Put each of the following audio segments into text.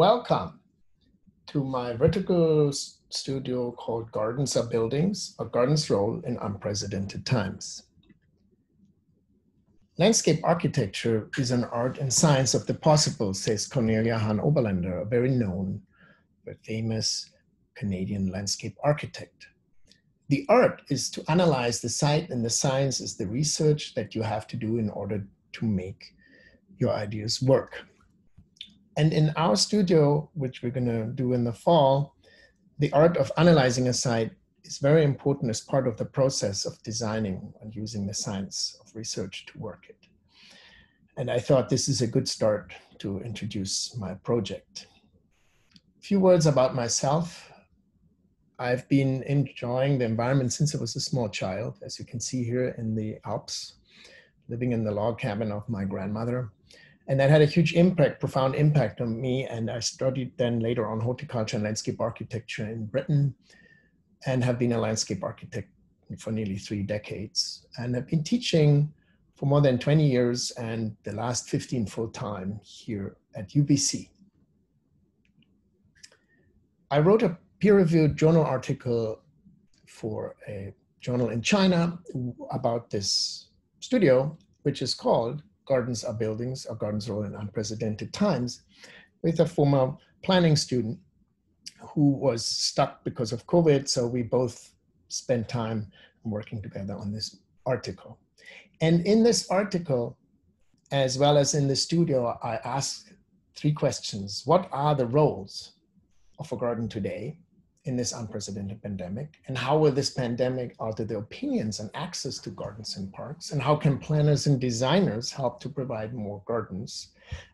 Welcome to my vertical studio called Gardens are Buildings, a garden's role in unprecedented times. Landscape architecture is an art and science of the possible, says Cornelia Hahn Oberlander, a very known but famous Canadian landscape architect. The art is to analyze the site, and the science is the research that you have to do in order to make your ideas work. And in our studio, which we're going to do in the fall, the art of analyzing a site is very important as part of the process of designing and using the science of research to work it. And I thought this is a good start to introduce my project. A few words about myself. I've been enjoying the environment since I was a small child, as you can see here in the Alps, living in the log cabin of my grandmother and that had a huge impact, profound impact on me. And I studied then later on horticulture and landscape architecture in Britain and have been a landscape architect for nearly three decades. And I've been teaching for more than 20 years and the last 15 full time here at UBC. I wrote a peer reviewed journal article for a journal in China about this studio, which is called Gardens are Buildings, or Gardens Role in Unprecedented Times, with a former planning student who was stuck because of COVID. So we both spent time working together on this article. And in this article, as well as in the studio, I asked three questions. What are the roles of a garden today? In this unprecedented pandemic? And how will this pandemic alter the opinions and access to gardens and parks? And how can planners and designers help to provide more gardens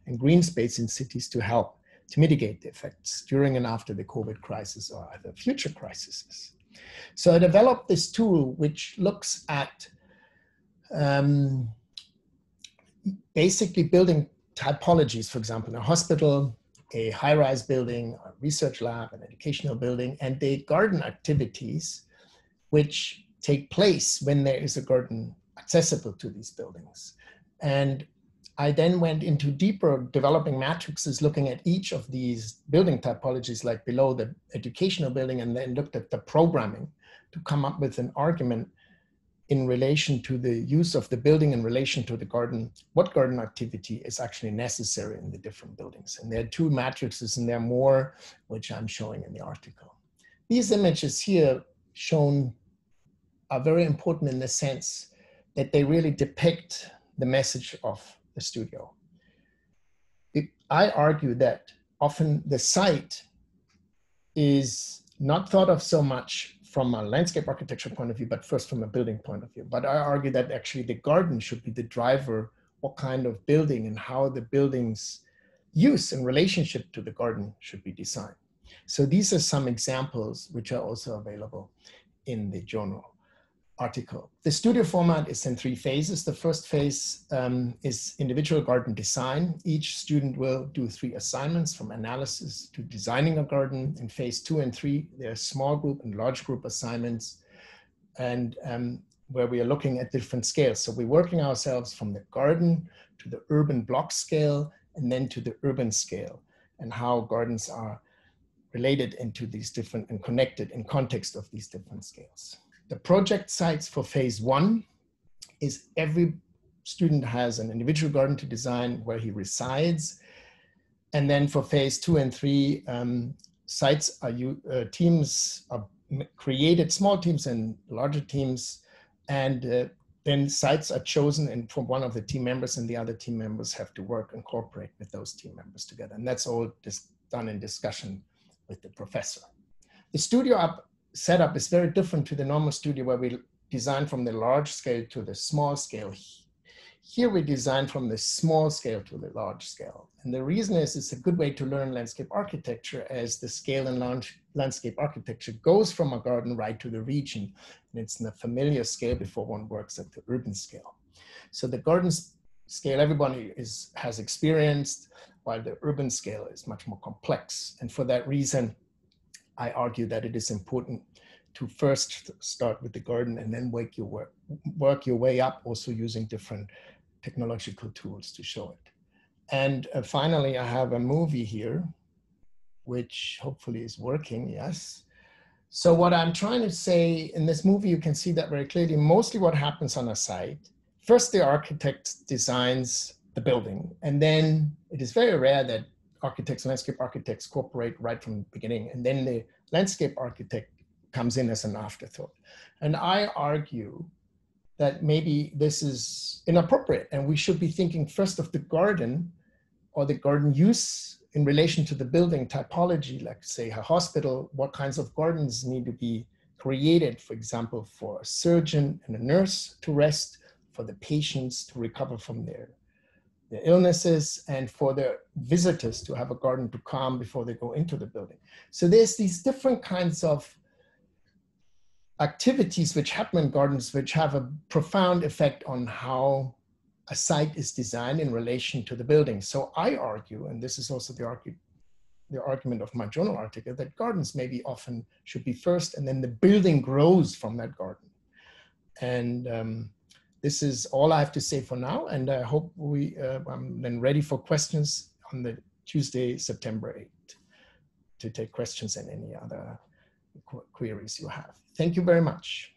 and green space in cities to help to mitigate the effects during and after the COVID crisis or other future crises? So I developed this tool which looks at um, basically building typologies, for example, in a hospital, a high-rise building, a research lab, an educational building, and the garden activities which take place when there is a garden accessible to these buildings. And I then went into deeper developing matrices looking at each of these building typologies like below the educational building and then looked at the programming to come up with an argument in relation to the use of the building in relation to the garden, what garden activity is actually necessary in the different buildings. And there are two matrices and there are more, which I'm showing in the article. These images here shown are very important in the sense that they really depict the message of the studio. It, I argue that often the site is not thought of so much from a landscape architecture point of view, but first from a building point of view. But I argue that actually the garden should be the driver, what kind of building and how the building's use in relationship to the garden should be designed. So these are some examples which are also available in the journal article. The studio format is in three phases. The first phase um, is individual garden design. Each student will do three assignments from analysis to designing a garden. In phase two and three, there are small group and large group assignments and um, where we are looking at different scales. So we're working ourselves from the garden to the urban block scale and then to the urban scale and how gardens are related into these different and connected in context of these different scales. The project sites for phase one is every student has an individual garden to design where he resides. And then for phase two and three, um, sites are you, uh, teams are created, small teams and larger teams, and uh, then sites are chosen and from one of the team members and the other team members have to work and cooperate with those team members together. And that's all just done in discussion with the professor. The studio up setup is very different to the normal studio where we design from the large scale to the small scale. Here we design from the small scale to the large scale. And the reason is it's a good way to learn landscape architecture as the scale in landscape architecture goes from a garden right to the region. And it's in a familiar scale before one works at the urban scale. So the garden scale everybody is, has experienced, while the urban scale is much more complex. And for that reason, I argue that it is important to first start with the garden and then work your work, work your way up, also using different technological tools to show it. And uh, finally, I have a movie here which hopefully is working, yes. So what I'm trying to say in this movie, you can see that very clearly, mostly what happens on a site. First, the architect designs the building, and then it is very rare that architects, and landscape architects cooperate right from the beginning, and then the landscape architect comes in as an afterthought. And I argue that maybe this is inappropriate and we should be thinking first of the garden or the garden use in relation to the building typology, like say a hospital, what kinds of gardens need to be created, for example, for a surgeon and a nurse to rest, for the patients to recover from their, their illnesses, and for the visitors to have a garden to calm before they go into the building. So there's these different kinds of activities which happen in gardens which have a profound effect on how a site is designed in relation to the building. So I argue, and this is also the, the argument of my journal article, that gardens maybe often should be first and then the building grows from that garden. And um, this is all I have to say for now. And I hope we, uh, I'm then ready for questions on the Tuesday, September 8th to take questions and any other qu queries you have. Thank you very much.